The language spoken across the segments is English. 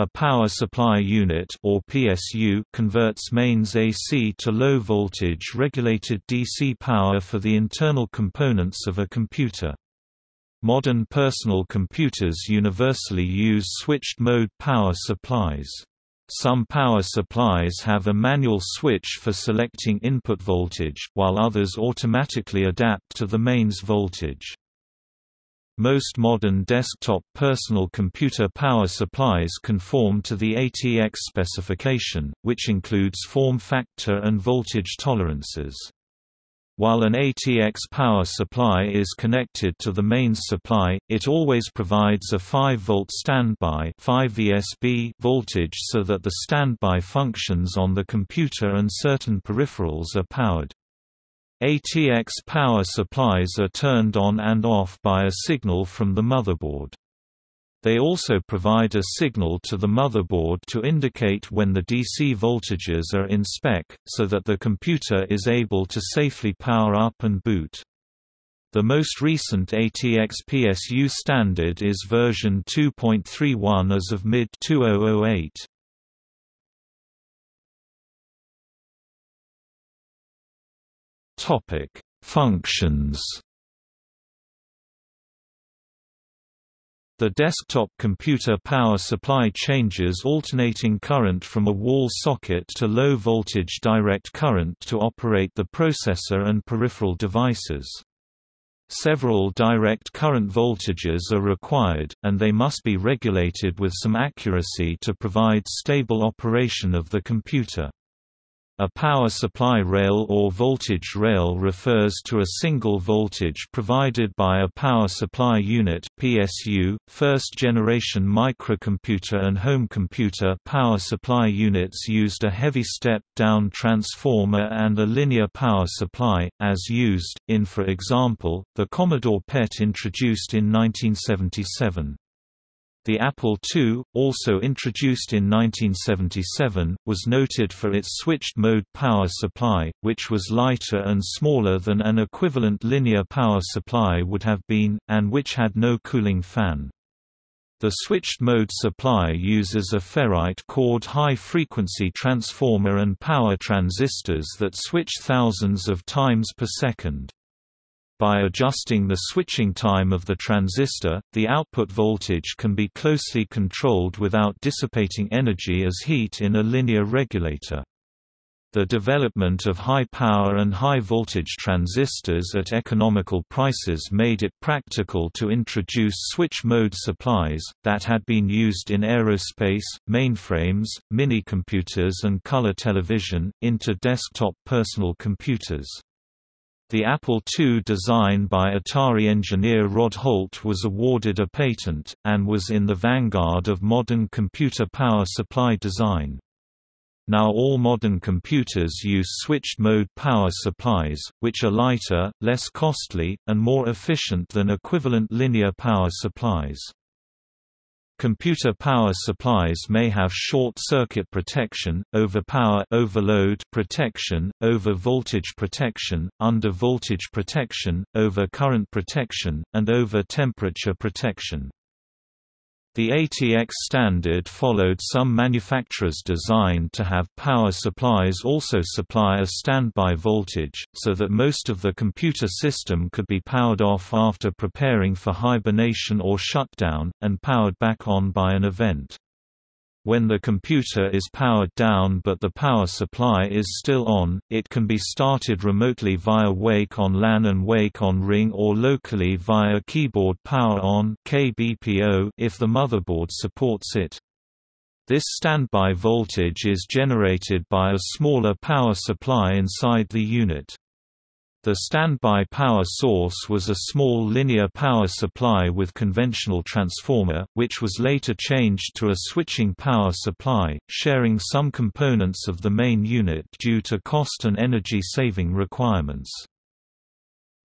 A power supply unit or PSU converts mains AC to low voltage regulated DC power for the internal components of a computer. Modern personal computers universally use switched-mode power supplies. Some power supplies have a manual switch for selecting input voltage, while others automatically adapt to the mains voltage. Most modern desktop personal computer power supplies conform to the ATX specification, which includes form factor and voltage tolerances. While an ATX power supply is connected to the mains supply, it always provides a 5-volt standby 5 VSB voltage so that the standby functions on the computer and certain peripherals are powered. ATX power supplies are turned on and off by a signal from the motherboard. They also provide a signal to the motherboard to indicate when the DC voltages are in spec, so that the computer is able to safely power up and boot. The most recent ATX PSU standard is version 2.31 as of mid-2008. Topic: Functions. The desktop computer power supply changes alternating current from a wall socket to low voltage direct current to operate the processor and peripheral devices. Several direct current voltages are required, and they must be regulated with some accuracy to provide stable operation of the computer. A power supply rail or voltage rail refers to a single voltage provided by a power supply unit PSU. First generation microcomputer and home computer power supply units used a heavy step down transformer and a linear power supply, as used, in for example, the Commodore PET introduced in 1977. The Apple II, also introduced in 1977, was noted for its switched-mode power supply, which was lighter and smaller than an equivalent linear power supply would have been, and which had no cooling fan. The switched-mode supply uses a ferrite-cored high-frequency transformer and power transistors that switch thousands of times per second. By adjusting the switching time of the transistor, the output voltage can be closely controlled without dissipating energy as heat in a linear regulator. The development of high-power and high-voltage transistors at economical prices made it practical to introduce switch-mode supplies, that had been used in aerospace, mainframes, minicomputers and color television, into desktop personal computers. The Apple II design by Atari engineer Rod Holt was awarded a patent, and was in the vanguard of modern computer power supply design. Now all modern computers use switched-mode power supplies, which are lighter, less costly, and more efficient than equivalent linear power supplies. Computer power supplies may have short-circuit protection, overpower overload protection, over-voltage protection, under-voltage protection, over-current protection, and over-temperature protection. The ATX standard followed some manufacturers' design to have power supplies also supply a standby voltage, so that most of the computer system could be powered off after preparing for hibernation or shutdown, and powered back on by an event. When the computer is powered down but the power supply is still on, it can be started remotely via Wake on LAN and Wake on Ring or locally via Keyboard Power On (KBPO) if the motherboard supports it. This standby voltage is generated by a smaller power supply inside the unit. The standby power source was a small linear power supply with conventional transformer, which was later changed to a switching power supply, sharing some components of the main unit due to cost and energy-saving requirements.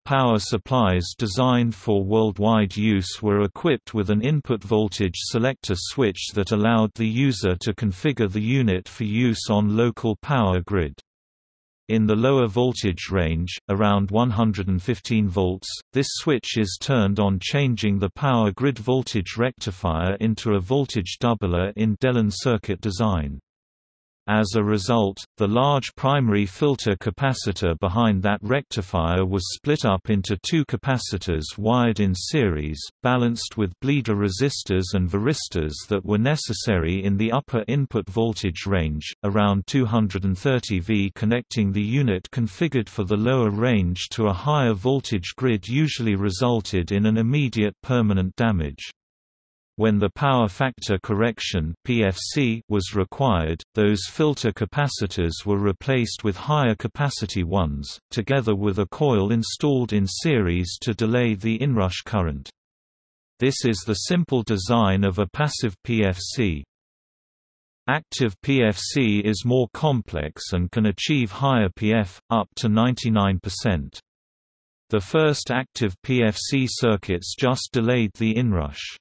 Power supplies designed for worldwide use were equipped with an input voltage selector switch that allowed the user to configure the unit for use on local power grid. In the lower voltage range, around 115 volts, this switch is turned on changing the power grid voltage rectifier into a voltage doubler in Delon circuit design. As a result, the large primary filter capacitor behind that rectifier was split up into two capacitors wired in series, balanced with bleeder resistors and varistors that were necessary in the upper input voltage range, around 230 V connecting the unit configured for the lower range to a higher voltage grid usually resulted in an immediate permanent damage. When the power factor correction (PFC) was required, those filter capacitors were replaced with higher capacity ones, together with a coil installed in series to delay the inrush current. This is the simple design of a passive PFC. Active PFC is more complex and can achieve higher PF, up to 99%. The first active PFC circuits just delayed the inrush.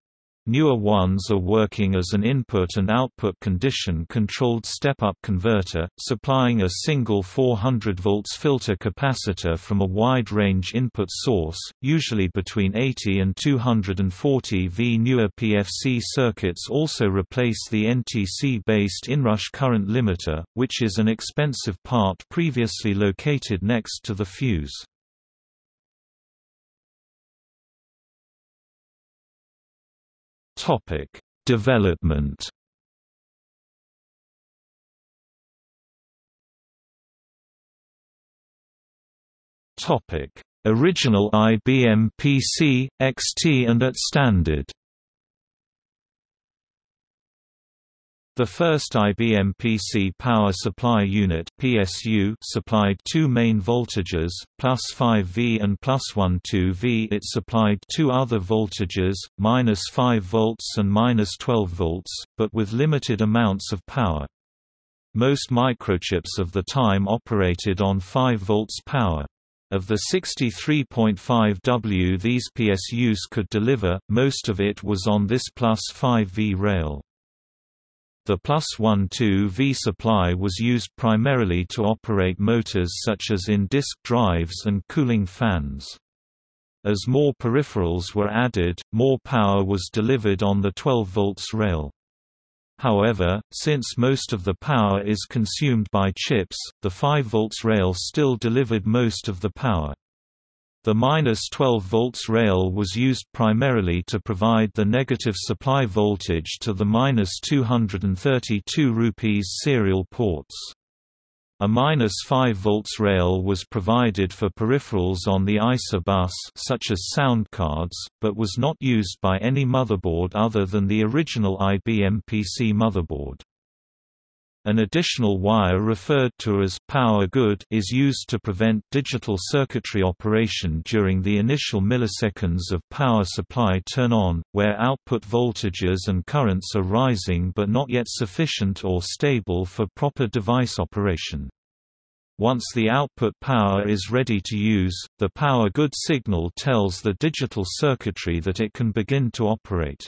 Newer ones are working as an input and output condition-controlled step-up converter, supplying a single 400 volts filter capacitor from a wide-range input source, usually between 80 and 240 V. Newer PFC circuits also replace the NTC-based inrush current limiter, which is an expensive part previously located next to the fuse. Topic: Development. Topic: Original IBM PC, XT and AT standard. The first IBM PC Power Supply Unit (PSU) supplied two main voltages, plus 5V and plus 12V. It supplied two other voltages, minus 5 volts and minus 12 volts, but with limited amounts of power. Most microchips of the time operated on 5 volts power. Of the 63.5 W these PSUs could deliver, most of it was on this plus 5V rail. The plus 1-2V supply was used primarily to operate motors such as in disk drives and cooling fans. As more peripherals were added, more power was delivered on the 12 volts rail. However, since most of the power is consumed by chips, the 5 volts rail still delivered most of the power. The minus 12 volts rail was used primarily to provide the negative supply voltage to the minus 232 rupees serial ports. A minus 5 volts rail was provided for peripherals on the ISA bus such as sound cards, but was not used by any motherboard other than the original IBM PC motherboard. An additional wire referred to as power good is used to prevent digital circuitry operation during the initial milliseconds of power supply turn-on, where output voltages and currents are rising but not yet sufficient or stable for proper device operation. Once the output power is ready to use, the power good signal tells the digital circuitry that it can begin to operate.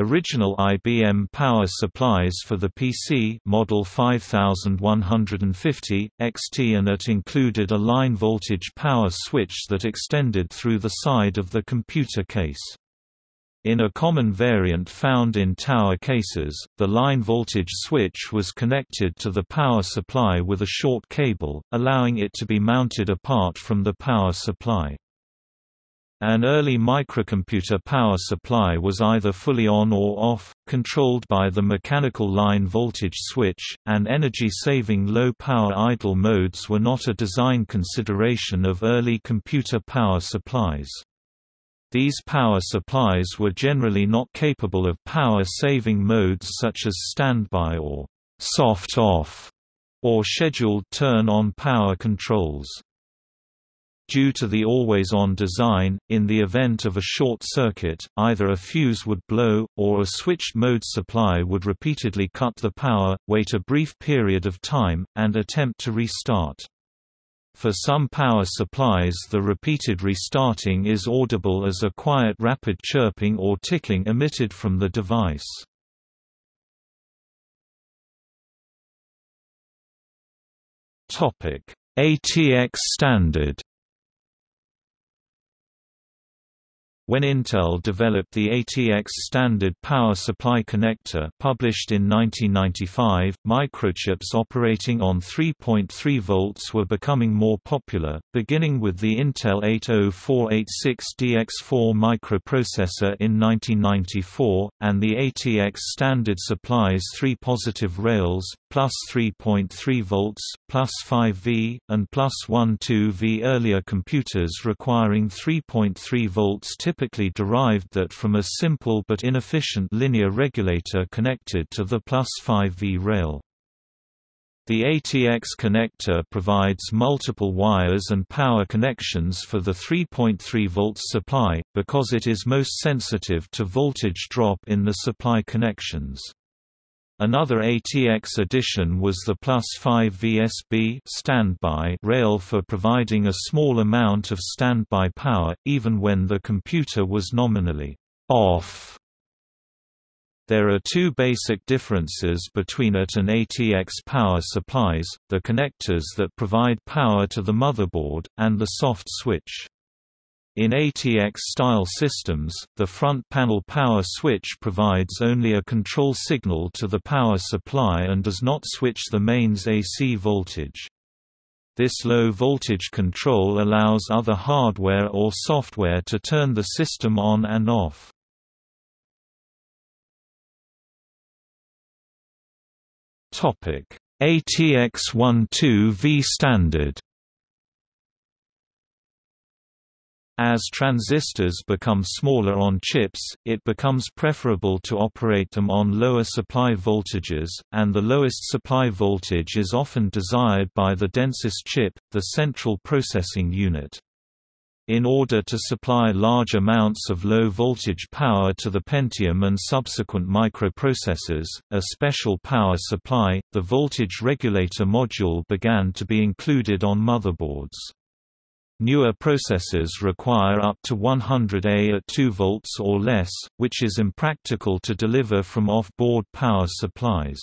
Original IBM power supplies for the PC Model 5150, XT and AT included a line voltage power switch that extended through the side of the computer case. In a common variant found in tower cases, the line voltage switch was connected to the power supply with a short cable, allowing it to be mounted apart from the power supply. An early microcomputer power supply was either fully on or off, controlled by the mechanical line voltage switch, and energy-saving low-power idle modes were not a design consideration of early computer power supplies. These power supplies were generally not capable of power-saving modes such as standby or soft off or scheduled turn-on power controls. Due to the always-on design, in the event of a short circuit, either a fuse would blow, or a switched mode supply would repeatedly cut the power, wait a brief period of time, and attempt to restart. For some power supplies the repeated restarting is audible as a quiet rapid chirping or ticking emitted from the device. ATX standard When Intel developed the ATX standard power supply connector published in 1995, microchips operating on 3.3 volts were becoming more popular, beginning with the Intel 80486DX4 microprocessor in 1994, and the ATX standard supplies three positive rails, plus 3.3 volts, plus 5V, and plus 12V. Earlier computers requiring 3.3 volts typically derived that from a simple but inefficient linear regulator connected to the plus 5V rail. The ATX connector provides multiple wires and power connections for the 3.3 volts supply, because it is most sensitive to voltage drop in the supply connections. Another ATX addition was the plus 5 VSB standby rail for providing a small amount of standby power, even when the computer was nominally off. There are two basic differences between AT and ATX power supplies, the connectors that provide power to the motherboard, and the soft switch. In ATX-style systems, the front panel power switch provides only a control signal to the power supply and does not switch the mains AC voltage. This low-voltage control allows other hardware or software to turn the system on and off. ATX12V standard As transistors become smaller on chips, it becomes preferable to operate them on lower supply voltages, and the lowest supply voltage is often desired by the densest chip, the central processing unit. In order to supply large amounts of low-voltage power to the Pentium and subsequent microprocessors, a special power supply, the voltage regulator module began to be included on motherboards. Newer processors require up to 100 A at 2 volts or less, which is impractical to deliver from off-board power supplies.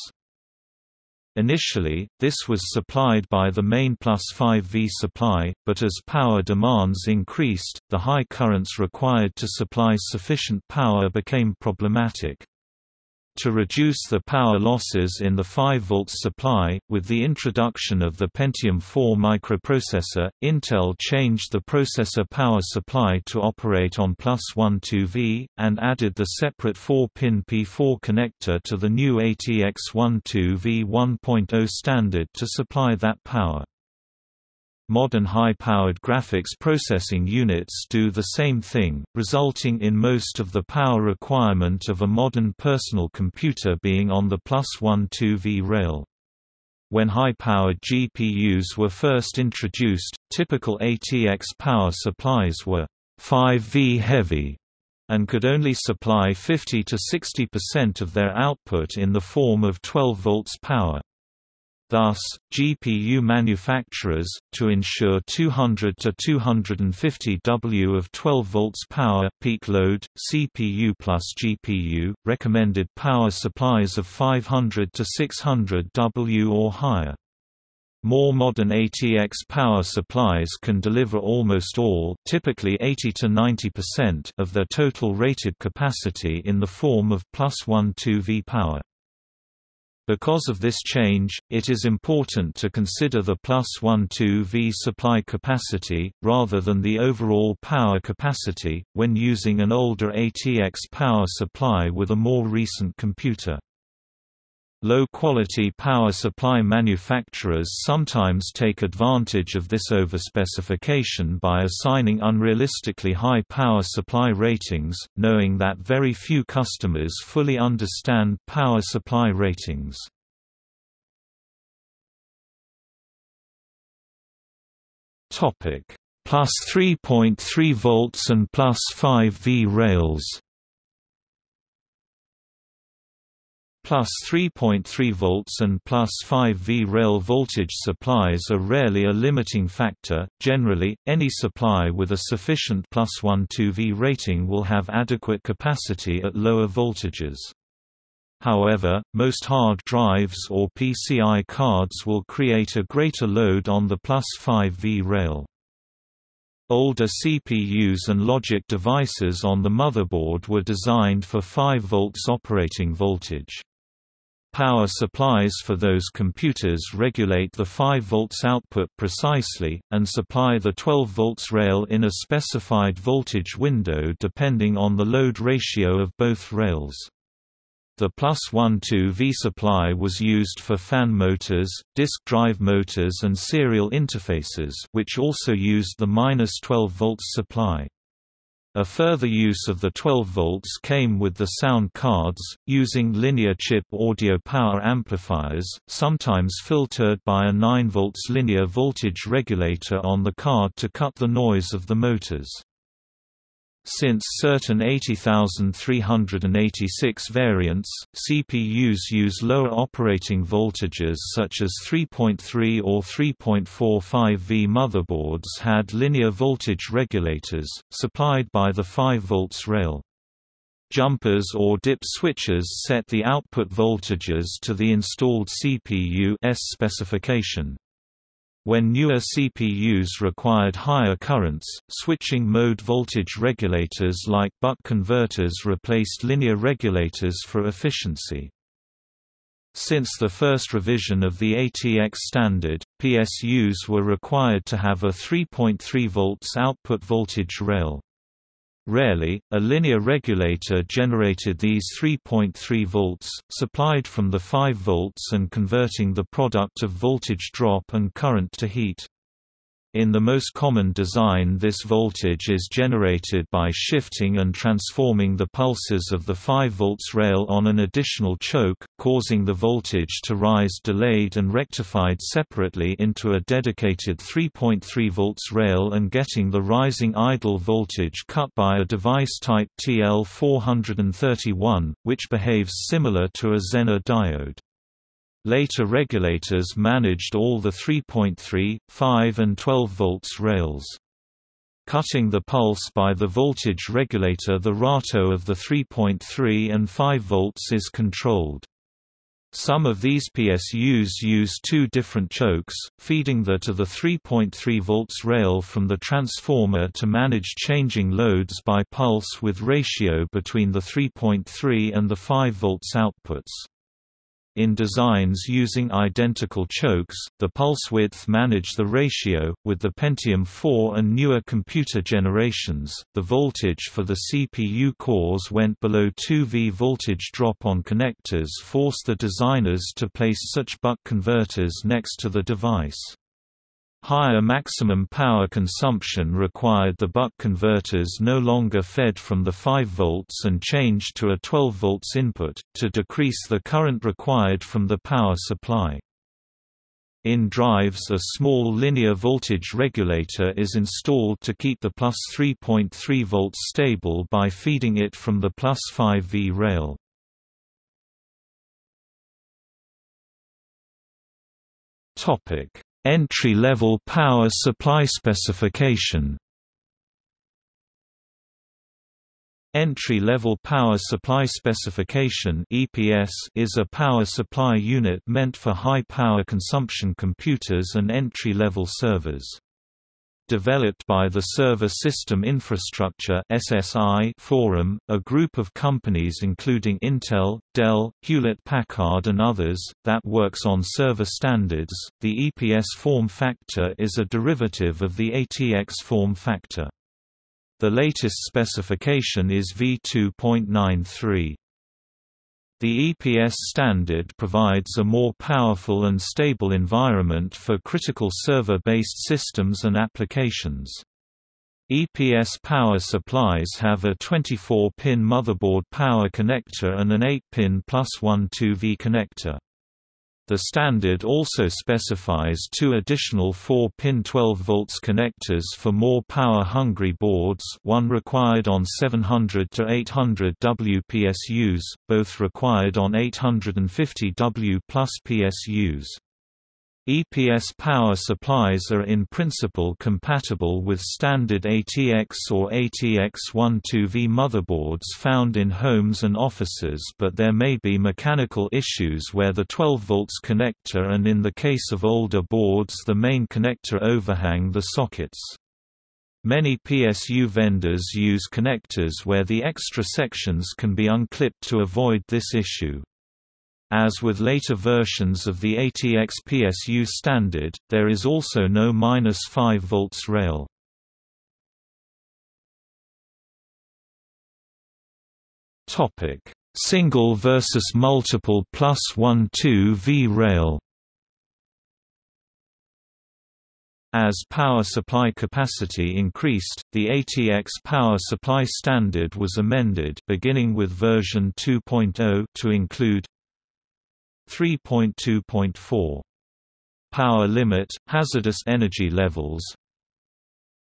Initially, this was supplied by the main plus 5V supply, but as power demands increased, the high currents required to supply sufficient power became problematic. To reduce the power losses in the 5V supply, with the introduction of the Pentium 4 microprocessor, Intel changed the processor power supply to operate on plus 12V, and added the separate 4-pin P4 connector to the new ATX12V 1.0 standard to supply that power. Modern high-powered graphics processing units do the same thing, resulting in most of the power requirement of a modern personal computer being on the plus 1-2V rail. When high-powered GPUs were first introduced, typical ATX power supplies were 5V heavy and could only supply 50 to 60% of their output in the form of 12 volts power. Thus, GPU manufacturers, to ensure 200 to 250 W of 12 volts power peak load, CPU plus GPU, recommended power supplies of 500 to 600 W or higher. More modern ATX power supplies can deliver almost all typically 80 to 90% of their total rated capacity in the form of plus 1-2V power. Because of this change, it is important to consider the plus 1-2V supply capacity, rather than the overall power capacity, when using an older ATX power supply with a more recent computer. Low-quality power supply manufacturers sometimes take advantage of this overspecification by assigning unrealistically high power supply ratings, knowing that very few customers fully understand power supply ratings. Plus 3.3 volts and plus 5 V rails Plus 3.3 volts and plus 5 V rail voltage supplies are rarely a limiting factor. Generally, any supply with a sufficient plus 1 2 V rating will have adequate capacity at lower voltages. However, most hard drives or PCI cards will create a greater load on the plus 5V rail. Older CPUs and logic devices on the motherboard were designed for 5 volts operating voltage. Power supplies for those computers regulate the 5 volts output precisely, and supply the 12 volts rail in a specified voltage window depending on the load ratio of both rails. The plus 1-2V supply was used for fan motors, disk drive motors and serial interfaces which also used the minus 12 volts supply. A further use of the 12 volts came with the sound cards, using linear chip audio power amplifiers, sometimes filtered by a 9 volts linear voltage regulator on the card to cut the noise of the motors. Since certain 80386 variants, CPUs use lower operating voltages such as 3.3 or 3.45V motherboards had linear voltage regulators, supplied by the 5 volts rail. Jumpers or dip switches set the output voltages to the installed CPU's specification. When newer CPUs required higher currents, switching mode voltage regulators like buck converters replaced linear regulators for efficiency. Since the first revision of the ATX standard, PSUs were required to have a 3.3 volts output voltage rail. Rarely, a linear regulator generated these 3.3 volts, supplied from the 5 volts and converting the product of voltage drop and current to heat. In the most common design this voltage is generated by shifting and transforming the pulses of the 5 volts rail on an additional choke, causing the voltage to rise delayed and rectified separately into a dedicated 3.3 volts rail and getting the rising idle voltage cut by a device type TL431, which behaves similar to a Zener diode. Later regulators managed all the 3.3, 5 and 12 volts rails. Cutting the pulse by the voltage regulator the rato of the 3.3 and 5 volts is controlled. Some of these PSUs use two different chokes, feeding the to the 3.3 volts rail from the transformer to manage changing loads by pulse with ratio between the 3.3 and the 5 volts outputs. In designs using identical chokes, the pulse width manage the ratio. With the Pentium 4 and newer computer generations, the voltage for the CPU cores went below 2V voltage drop on connectors forced the designers to place such buck converters next to the device. Higher maximum power consumption required the buck converters no longer fed from the 5 volts and changed to a 12 volts input, to decrease the current required from the power supply. In drives a small linear voltage regulator is installed to keep the plus 3.3 volts stable by feeding it from the plus 5V rail. Topic Entry-level power supply specification. Entry-level power supply specification (EPS) is a power supply unit meant for high power consumption computers and entry-level servers developed by the Server System Infrastructure (SSI) Forum, a group of companies including Intel, Dell, Hewlett-Packard and others that works on server standards. The EPS form factor is a derivative of the ATX form factor. The latest specification is V2.93. The EPS standard provides a more powerful and stable environment for critical server-based systems and applications. EPS power supplies have a 24-pin motherboard power connector and an 8-pin plus 1 2V connector. The standard also specifies two additional 4-pin 12V connectors for more power-hungry boards one required on 700 to 800 WPSUs, both required on 850 W plus PSUs. EPS power supplies are in principle compatible with standard ATX or ATX12V motherboards found in homes and offices but there may be mechanical issues where the 12V connector and in the case of older boards the main connector overhang the sockets. Many PSU vendors use connectors where the extra sections can be unclipped to avoid this issue. As with later versions of the ATX PSU standard, there is also no 5 volts rail. Topic: Single versus multiple plus 1-2V rail. As power supply capacity increased, the ATX power supply standard was amended beginning with version 2.0 to include 3.2.4 Power limit, hazardous energy levels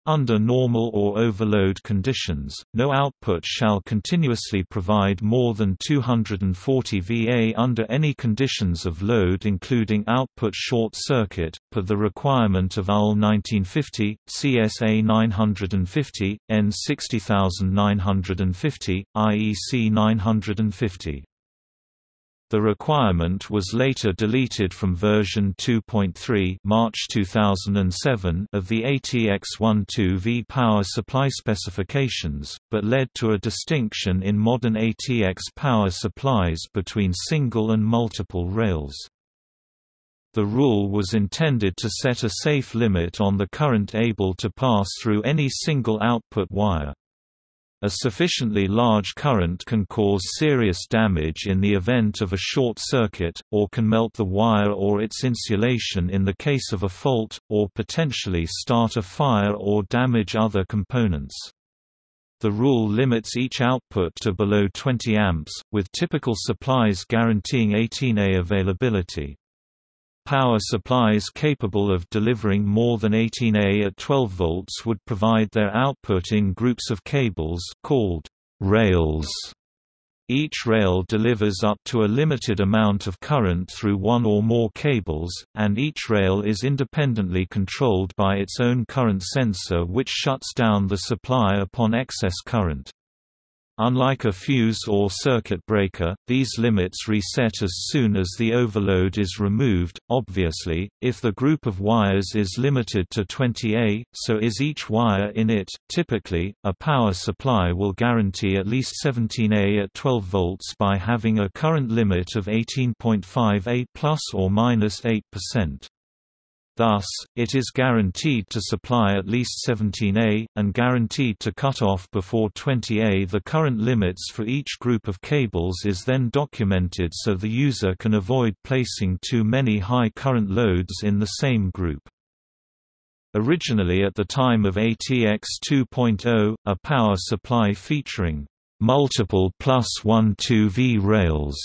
Under normal or overload conditions, no output shall continuously provide more than 240 VA under any conditions of load including output short circuit, per the requirement of UL 1950, CSA 950, EN 60950, IEC 950. The requirement was later deleted from version 2.3 March 2007 of the ATX12V power supply specifications, but led to a distinction in modern ATX power supplies between single and multiple rails. The rule was intended to set a safe limit on the current able to pass through any single output wire. A sufficiently large current can cause serious damage in the event of a short circuit, or can melt the wire or its insulation in the case of a fault, or potentially start a fire or damage other components. The rule limits each output to below 20 amps, with typical supplies guaranteeing 18A availability. Power supplies capable of delivering more than 18A at 12 volts would provide their output in groups of cables called rails. Each rail delivers up to a limited amount of current through one or more cables, and each rail is independently controlled by its own current sensor which shuts down the supply upon excess current. Unlike a fuse or circuit breaker, these limits reset as soon as the overload is removed. Obviously, if the group of wires is limited to 20A, so is each wire in it. Typically, a power supply will guarantee at least 17A at 12 volts by having a current limit of 18.5 A plus or minus 8%. Thus, it is guaranteed to supply at least 17A, and guaranteed to cut off before 20A. The current limits for each group of cables is then documented so the user can avoid placing too many high current loads in the same group. Originally at the time of ATX 2.0, a power supply featuring multiple plus 1-2V rails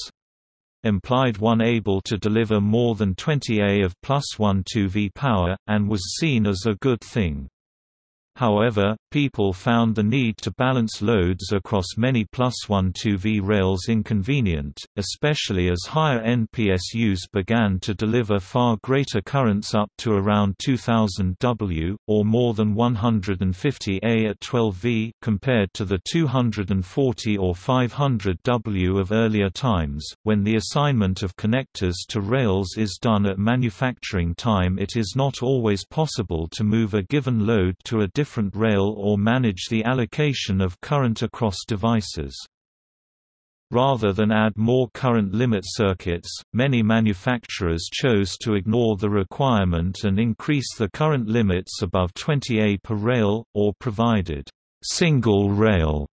implied one able to deliver more than 20 A of plus 1 2V power, and was seen as a good thing. However, people found the need to balance loads across many plus 1-2V rails inconvenient, especially as higher-end PSUs began to deliver far greater currents up to around 2000 W, or more than 150 A at 12V compared to the 240 or 500 W of earlier times. When the assignment of connectors to rails is done at manufacturing time it is not always possible to move a given load to a different rail or manage the allocation of current across devices. Rather than add more current limit circuits, many manufacturers chose to ignore the requirement and increase the current limits above 20 A per rail, or provided single rail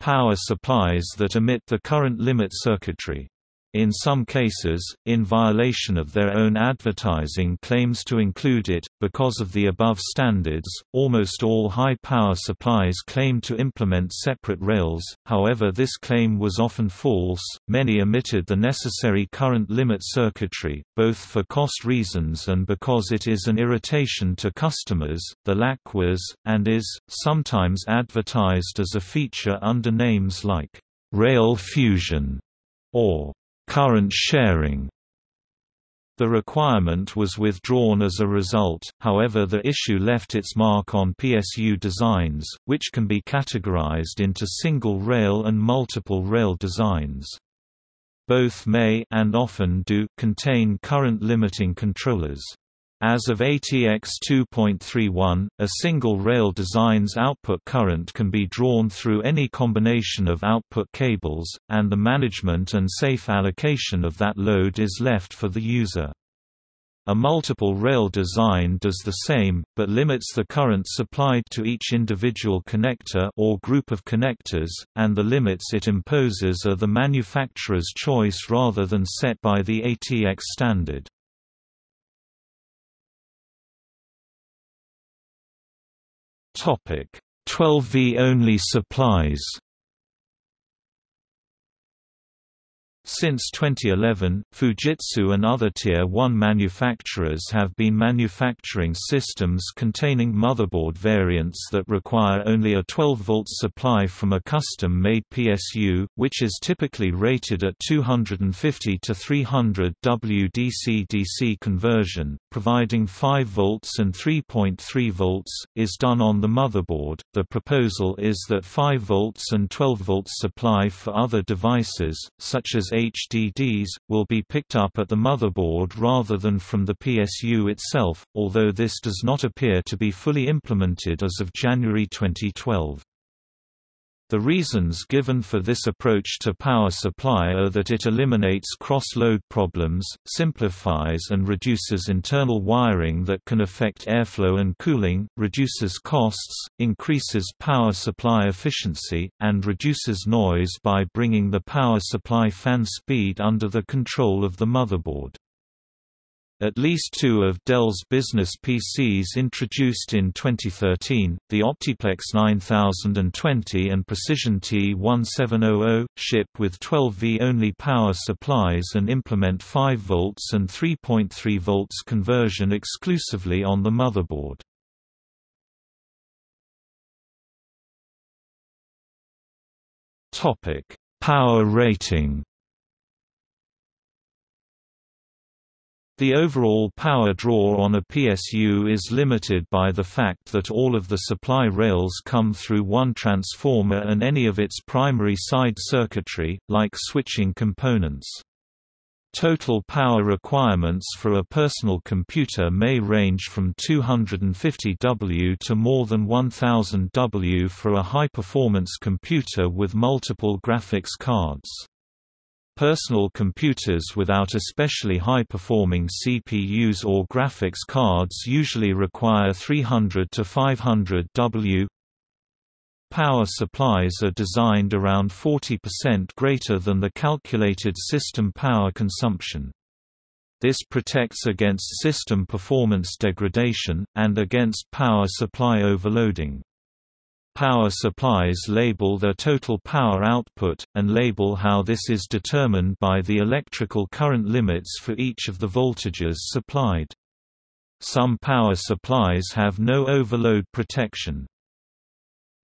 power supplies that omit the current limit circuitry. In some cases, in violation of their own advertising claims to include it, because of the above standards, almost all high-power supplies claim to implement separate rails, however this claim was often false, many omitted the necessary current limit circuitry, both for cost reasons and because it is an irritation to customers. The lack was, and is, sometimes advertised as a feature under names like Rail Fusion or current sharing The requirement was withdrawn as a result, however the issue left its mark on PSU designs, which can be categorized into single-rail and multiple-rail designs. Both may and often do contain current limiting controllers. As of ATX 2.31, a single rail design's output current can be drawn through any combination of output cables, and the management and safe allocation of that load is left for the user. A multiple rail design does the same, but limits the current supplied to each individual connector or group of connectors, and the limits it imposes are the manufacturer's choice rather than set by the ATX standard. 12V only supplies Since 2011, Fujitsu and other Tier 1 manufacturers have been manufacturing systems containing motherboard variants that require only a 12-volt supply from a custom-made PSU, which is typically rated at 250 to 300 W DC-DC conversion, providing 5 volts and 3.3 volts, is done on the motherboard. The proposal is that 5 volts and 12 volts supply for other devices, such as HDDs, will be picked up at the motherboard rather than from the PSU itself, although this does not appear to be fully implemented as of January 2012. The reasons given for this approach to power supply are that it eliminates cross-load problems, simplifies and reduces internal wiring that can affect airflow and cooling, reduces costs, increases power supply efficiency, and reduces noise by bringing the power supply fan speed under the control of the motherboard. At least two of Dell's business PCs introduced in 2013, the Optiplex 9020 and Precision T1700, ship with 12V-only power supplies and implement 5V and 3.3V conversion exclusively on the motherboard. Power rating The overall power draw on a PSU is limited by the fact that all of the supply rails come through one transformer and any of its primary side circuitry, like switching components. Total power requirements for a personal computer may range from 250 W to more than 1000 W for a high-performance computer with multiple graphics cards. Personal computers without especially high-performing CPUs or graphics cards usually require 300 to 500 W. Power supplies are designed around 40% greater than the calculated system power consumption. This protects against system performance degradation, and against power supply overloading. Power supplies label their total power output, and label how this is determined by the electrical current limits for each of the voltages supplied. Some power supplies have no overload protection.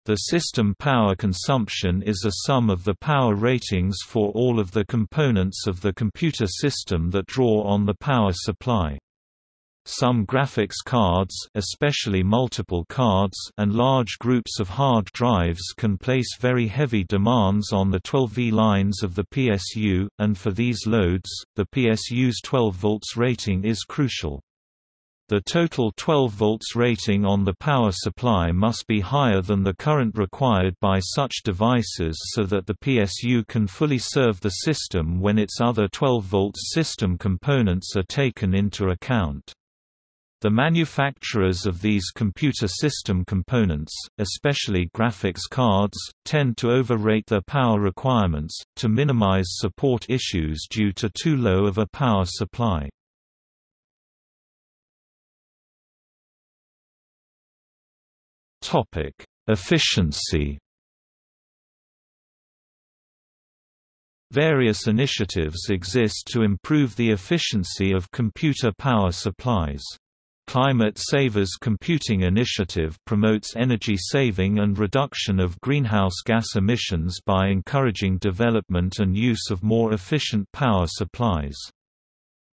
The system power consumption is a sum of the power ratings for all of the components of the computer system that draw on the power supply. Some graphics cards especially multiple cards and large groups of hard drives can place very heavy demands on the 12V lines of the PSU, and for these loads, the PSU's 12 volts rating is crucial. The total 12 volts rating on the power supply must be higher than the current required by such devices so that the PSU can fully serve the system when its other 12 volts system components are taken into account. The manufacturers of these computer system components, especially graphics cards, tend to overrate their power requirements, to minimize support issues due to too low of a power supply. Efficiency Various initiatives exist to improve the efficiency of computer power supplies. Climate Savers Computing Initiative promotes energy saving and reduction of greenhouse gas emissions by encouraging development and use of more efficient power supplies.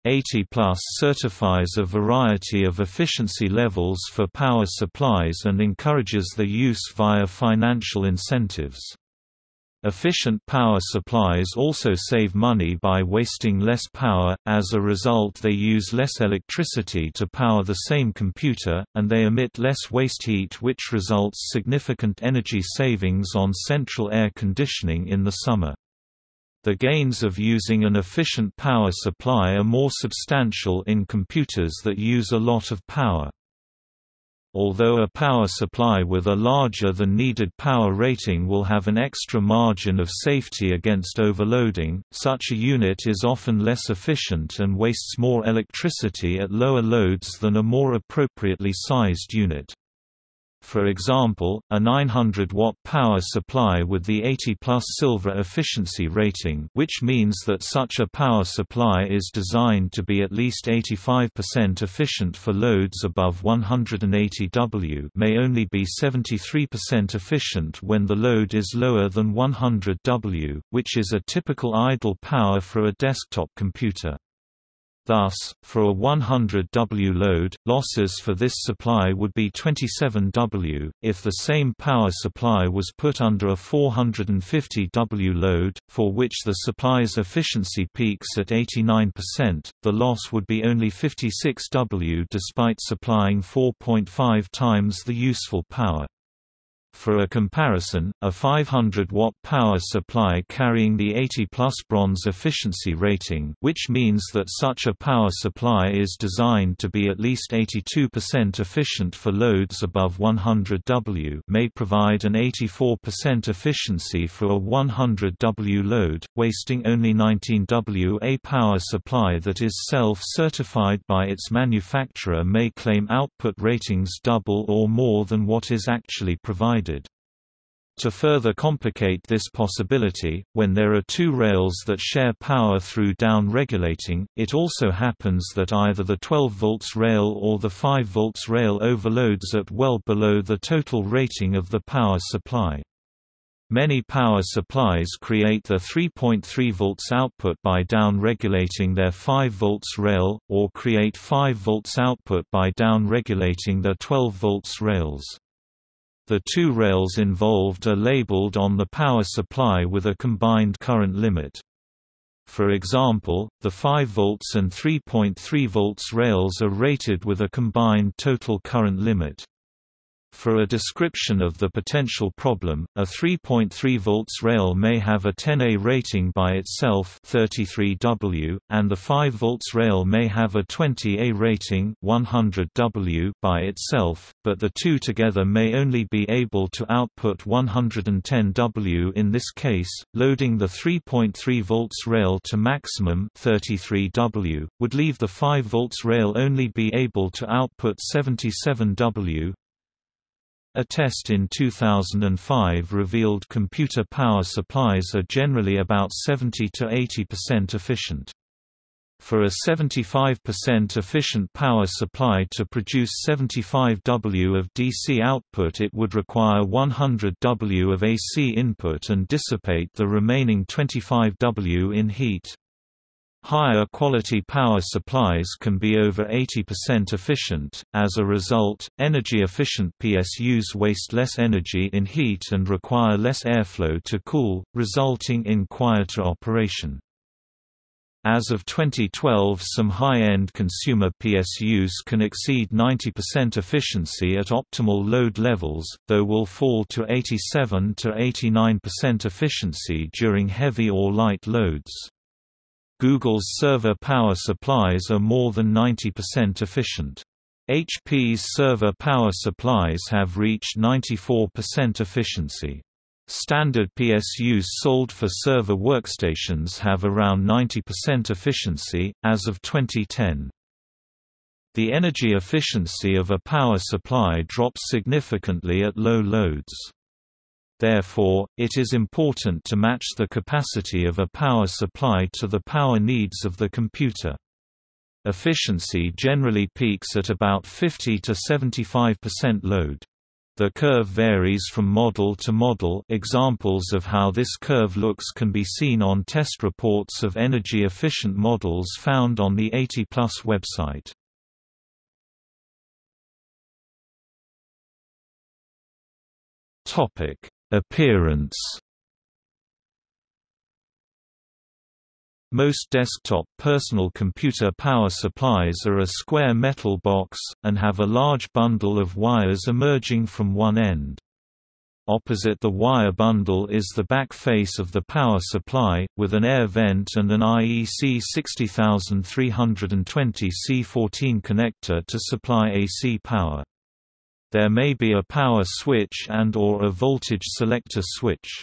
80 Plus certifies a variety of efficiency levels for power supplies and encourages the use via financial incentives. Efficient power supplies also save money by wasting less power, as a result they use less electricity to power the same computer, and they emit less waste heat which results significant energy savings on central air conditioning in the summer. The gains of using an efficient power supply are more substantial in computers that use a lot of power. Although a power supply with a larger than needed power rating will have an extra margin of safety against overloading, such a unit is often less efficient and wastes more electricity at lower loads than a more appropriately sized unit. For example, a 900-watt power supply with the 80 plus silver efficiency rating which means that such a power supply is designed to be at least 85% efficient for loads above 180 W may only be 73% efficient when the load is lower than 100 W, which is a typical idle power for a desktop computer. Thus, for a 100 W load, losses for this supply would be 27 W. If the same power supply was put under a 450 W load, for which the supply's efficiency peaks at 89%, the loss would be only 56 W despite supplying 4.5 times the useful power. For a comparison, a 500-watt power supply carrying the 80-plus bronze efficiency rating which means that such a power supply is designed to be at least 82% efficient for loads above 100 W may provide an 84% efficiency for a 100 W load, wasting only 19 W. A power supply that is self-certified by its manufacturer may claim output ratings double or more than what is actually provided To further complicate this possibility, when there are two rails that share power through down-regulating, it also happens that either the 12 volts rail or the 5 volts rail overloads at well below the total rating of the power supply. Many power supplies create the 3.3 volts output by down-regulating their 5 volts rail, or create 5 volts output by down-regulating their 12 volts rails. The two rails involved are labeled on the power supply with a combined current limit. For example, the 5 volts and 3.3 volts rails are rated with a combined total current limit. For a description of the potential problem, a 3.3 volts rail may have a 10A rating by itself 33W, and the 5 volts rail may have a 20A rating 100W by itself, but the two together may only be able to output 110W in this case, loading the 3.3 volts rail to maximum 33W, would leave the 5 volts rail only be able to output 77W, a test in 2005 revealed computer power supplies are generally about 70 to 80% efficient. For a 75% efficient power supply to produce 75 W of DC output it would require 100 W of AC input and dissipate the remaining 25 W in heat. Higher quality power supplies can be over 80% efficient, as a result, energy-efficient PSUs waste less energy in heat and require less airflow to cool, resulting in quieter operation. As of 2012 some high-end consumer PSUs can exceed 90% efficiency at optimal load levels, though will fall to 87 to 89% efficiency during heavy or light loads. Google's server power supplies are more than 90% efficient. HP's server power supplies have reached 94% efficiency. Standard PSUs sold for server workstations have around 90% efficiency, as of 2010. The energy efficiency of a power supply drops significantly at low loads. Therefore, it is important to match the capacity of a power supply to the power needs of the computer. Efficiency generally peaks at about 50 to 75% load. The curve varies from model to model examples of how this curve looks can be seen on test reports of energy-efficient models found on the 80 Plus website. Appearance Most desktop personal computer power supplies are a square metal box, and have a large bundle of wires emerging from one end. Opposite the wire bundle is the back face of the power supply, with an air vent and an IEC 60320 C14 connector to supply AC power. There may be a power switch and or a voltage selector switch.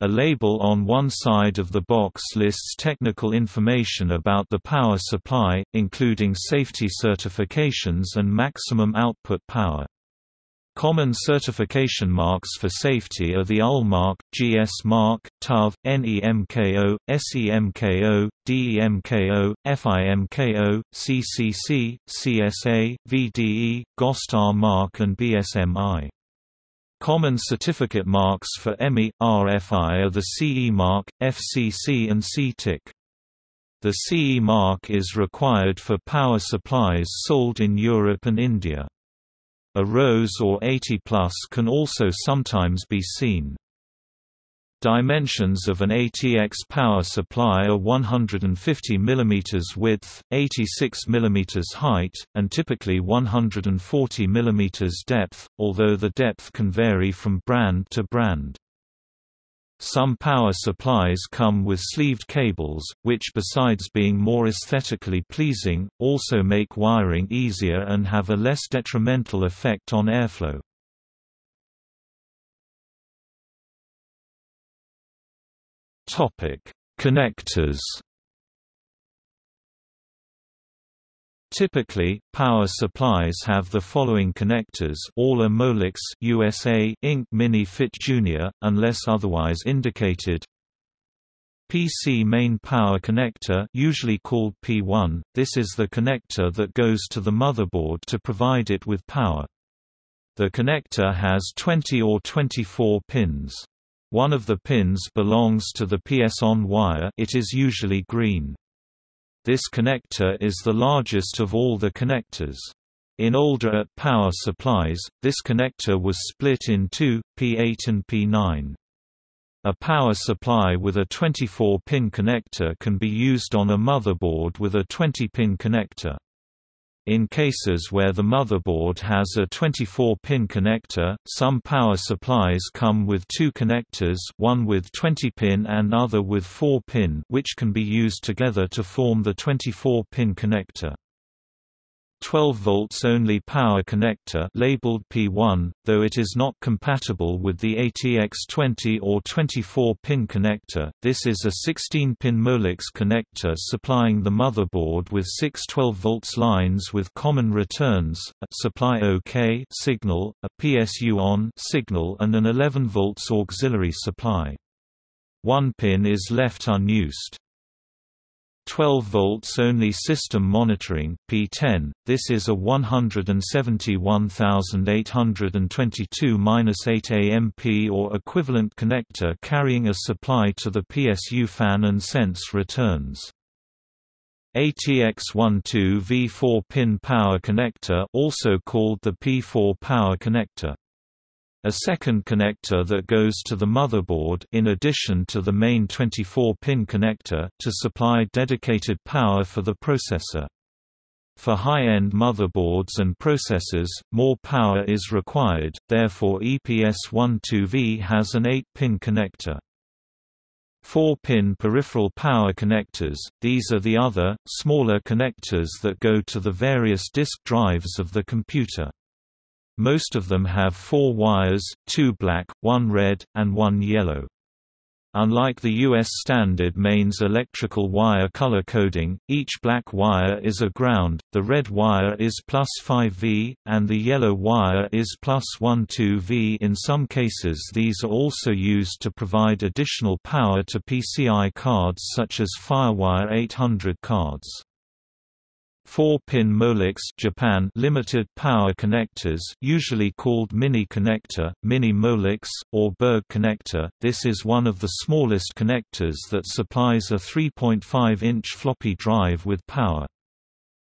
A label on one side of the box lists technical information about the power supply, including safety certifications and maximum output power. Common certification marks for safety are the UL mark, GS mark, TUV, NEMKO, SEMKO, DEMKO, FIMKO, CCC, CSA, VDE, GOST R mark and BSMI. Common certificate marks for EMI, RFI are the CE mark, FCC and C-Tick. The CE mark is required for power supplies sold in Europe and India. A RoHS or 80 plus can also sometimes be seen. Dimensions of an ATX power supply are 150 mm width, 86 mm height, and typically 140 mm depth, although the depth can vary from brand to brand. Some power supplies come with sleeved cables, which besides being more aesthetically pleasing, also make wiring easier and have a less detrimental effect on airflow. Connectors. Typically, power supplies have the following connectors all are Molex USA Inc. Mini Fit Junior, unless otherwise indicated. PC main power connector usually called P1, this is the connector that goes to the motherboard to provide it with power. The connector has 20 or 24 pins. One of the pins belongs to the PS-on wire it is usually green. This connector is the largest of all the connectors. In older AT power supplies, this connector was split in two, P8 and P9. A power supply with a 24-pin connector can be used on a motherboard with a 20-pin connector. In cases where the motherboard has a 24-pin connector, some power supplies come with two connectors one with 20-pin and other with 4-pin which can be used together to form the 24-pin connector. 12 volts only power connector labeled P1, though it is not compatible with the ATX20 or 24-pin connector. This is a 16-pin Molex connector supplying the motherboard with six 12 volts lines with common returns, a supply OK signal, a PSU on signal and an 11 volts auxiliary supply. One pin is left unused. 12 volts only system monitoring P10 this is a 171822-8 AMP or equivalent connector carrying a supply to the PSU fan and sense returns. ATX12 V4 pin power connector also called the P4 power connector a second connector that goes to the motherboard in addition to the main 24-pin connector to supply dedicated power for the processor. For high-end motherboards and processors, more power is required, therefore EPS12V has an 8-pin connector. 4-pin peripheral power connectors, these are the other, smaller connectors that go to the various disk drives of the computer. Most of them have four wires, two black, one red, and one yellow. Unlike the U.S. standard mains electrical wire color coding, each black wire is a ground, the red wire is plus 5V, and the yellow wire is plus 12V. In some cases these are also used to provide additional power to PCI cards such as FireWire 800 cards. 4-pin Molex Japan limited power connectors usually called mini connector, mini Molex, or Berg connector. This is one of the smallest connectors that supplies a 3.5-inch floppy drive with power.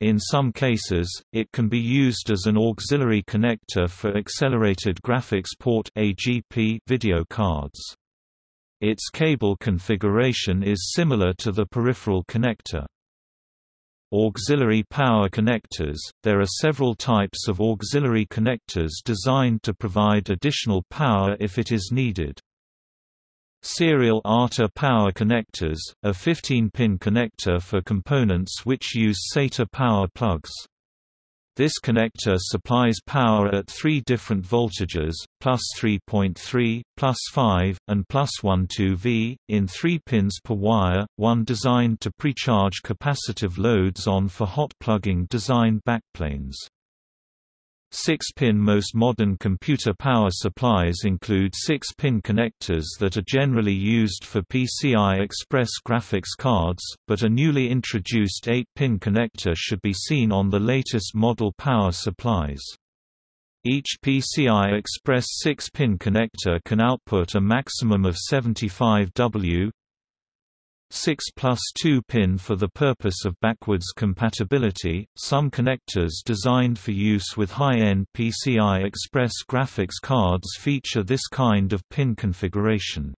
In some cases, it can be used as an auxiliary connector for Accelerated Graphics Port (AGP) video cards. Its cable configuration is similar to the peripheral connector. Auxiliary power connectors – There are several types of auxiliary connectors designed to provide additional power if it is needed. Serial ATA power connectors, a 15-pin connector for components which use SATA power plugs. This connector supplies power at three different voltages, plus 3.3, plus 5, and plus 12 V, in three pins per wire, one designed to precharge capacitive loads on for hot plugging designed backplanes. 6-pin Most modern computer power supplies include 6-pin connectors that are generally used for PCI Express graphics cards, but a newly introduced 8-pin connector should be seen on the latest model power supplies. Each PCI Express 6-pin connector can output a maximum of 75 W 6 plus 2 pin for the purpose of backwards compatibility. Some connectors designed for use with high-end PCI Express graphics cards feature this kind of pin configuration.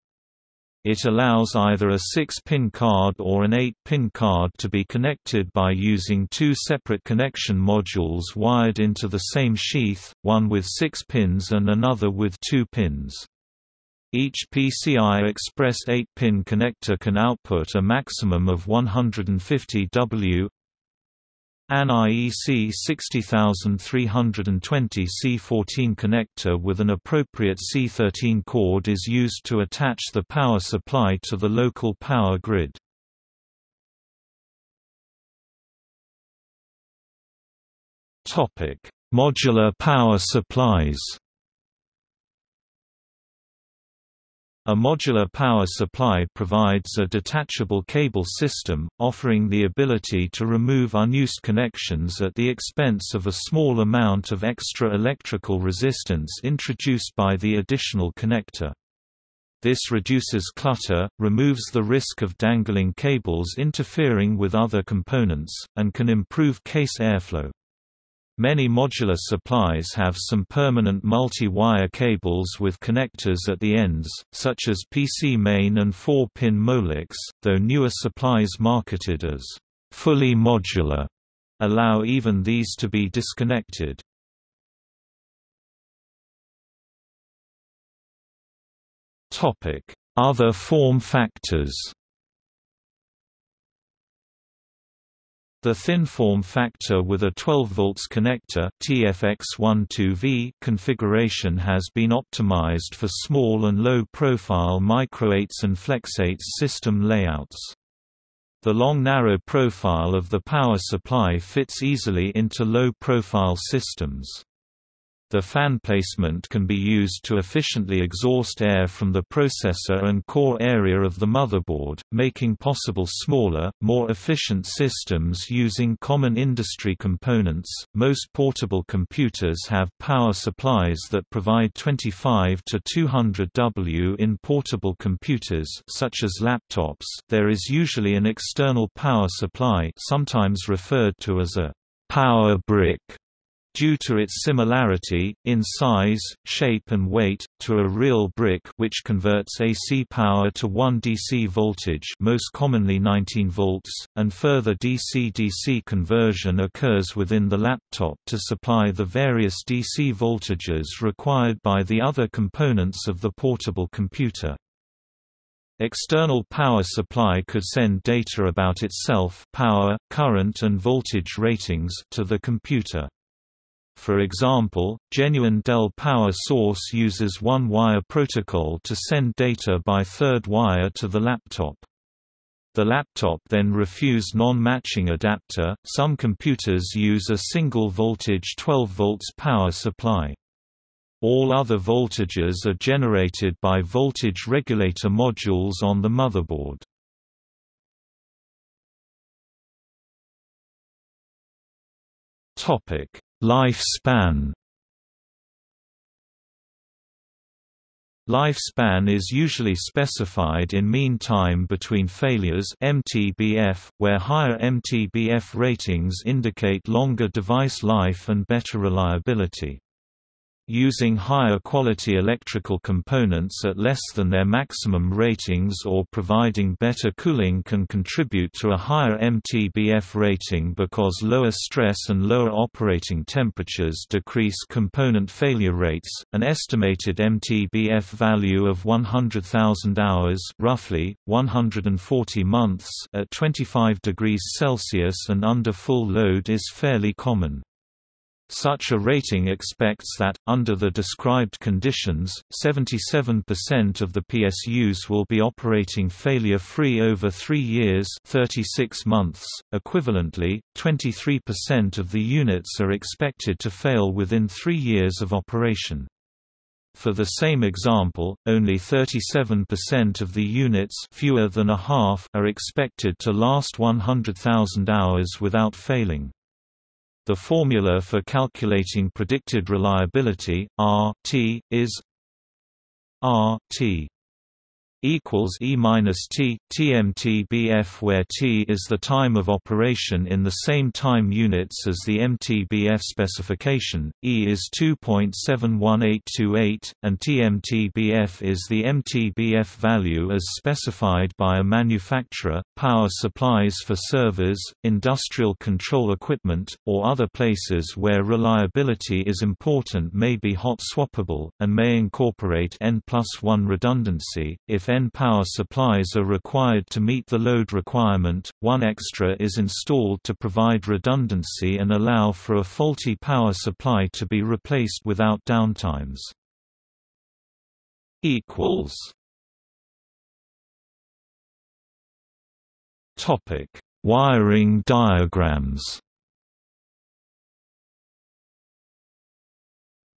It allows either a 6-pin card or an 8-pin card to be connected by using two separate connection modules wired into the same sheath, one with 6 pins and another with 2 pins. Each PCI Express 8-pin connector can output a maximum of 150 W. An IEC 60320 C14 connector with an appropriate C13 cord is used to attach the power supply to the local power grid. Modular power supplies A modular power supply provides a detachable cable system, offering the ability to remove unused connections at the expense of a small amount of extra electrical resistance introduced by the additional connector. This reduces clutter, removes the risk of dangling cables interfering with other components, and can improve case airflow. Many modular supplies have some permanent multi-wire cables with connectors at the ends, such as PC main and 4-pin Molex, though newer supplies marketed as fully modular allow even these to be disconnected. Other form factors The thin form factor with a 12 volts connector TFX12V configuration has been optimized for small and low-profile microATX and FlexATX system layouts. The long narrow profile of the power supply fits easily into low-profile systems. The fan placement can be used to efficiently exhaust air from the processor and core area of the motherboard, making possible smaller, more efficient systems using common industry components. Most portable computers have power supplies that provide 25 to 200 W in portable computers such as laptops. There is usually an external power supply, sometimes referred to as a power brick due to its similarity, in size, shape and weight, to a real brick which converts AC power to 1 DC voltage most commonly 19 volts, and further DC-DC conversion occurs within the laptop to supply the various DC voltages required by the other components of the portable computer. External power supply could send data about itself power, current and voltage ratings to the computer. For example, genuine Dell power source uses one-wire protocol to send data by third wire to the laptop. The laptop then refuse non-matching adapter. Some computers use a single voltage 12 volts power supply. All other voltages are generated by voltage regulator modules on the motherboard. Lifespan Lifespan is usually specified in mean time between failures MTBF, where higher MTBF ratings indicate longer device life and better reliability. Using higher quality electrical components at less than their maximum ratings or providing better cooling can contribute to a higher MTBF rating because lower stress and lower operating temperatures decrease component failure rates. An estimated MTBF value of 100,000 hours, roughly 140 months at 25 degrees Celsius and under full load is fairly common. Such a rating expects that, under the described conditions, 77% of the PSUs will be operating failure-free over 3 years 36 months. Equivalently, 23% of the units are expected to fail within 3 years of operation. For the same example, only 37% of the units fewer than a half are expected to last 100,000 hours without failing. The formula for calculating predicted reliability, R-T, is R-T equals E minus T TMTBF where T is the time of operation in the same time units as the MTBF specification, E is 2.71828, and TMTBF is the MTBF value as specified by a manufacturer. Power supplies for servers, industrial control equipment, or other places where reliability is important may be hot swappable, and may incorporate N plus 1 redundancy, if N power supplies are required to meet the load requirement, one extra is installed to provide redundancy and allow for a faulty power supply to be replaced without downtimes. Topic: Wiring diagrams.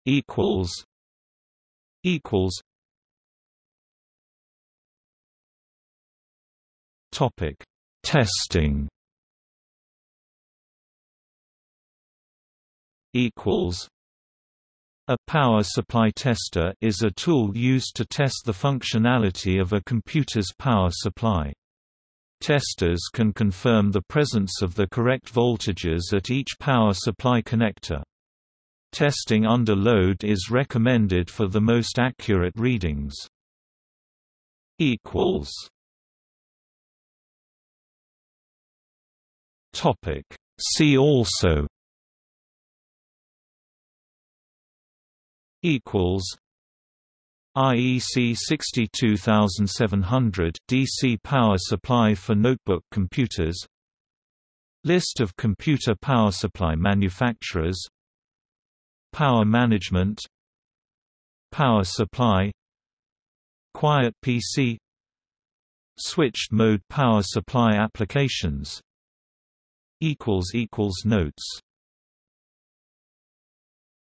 Equals. Equals. Topic: Testing. Equals. A power supply tester is a tool used to test the functionality of a computer's power supply. Testers can confirm the presence of the correct voltages at each power supply connector. Testing under load is recommended for the most accurate readings. equals Topic. See also equals IEC 62700 DC power supply for notebook computers List of computer power supply manufacturers Power management Power supply Quiet PC Switched mode power supply applications Notes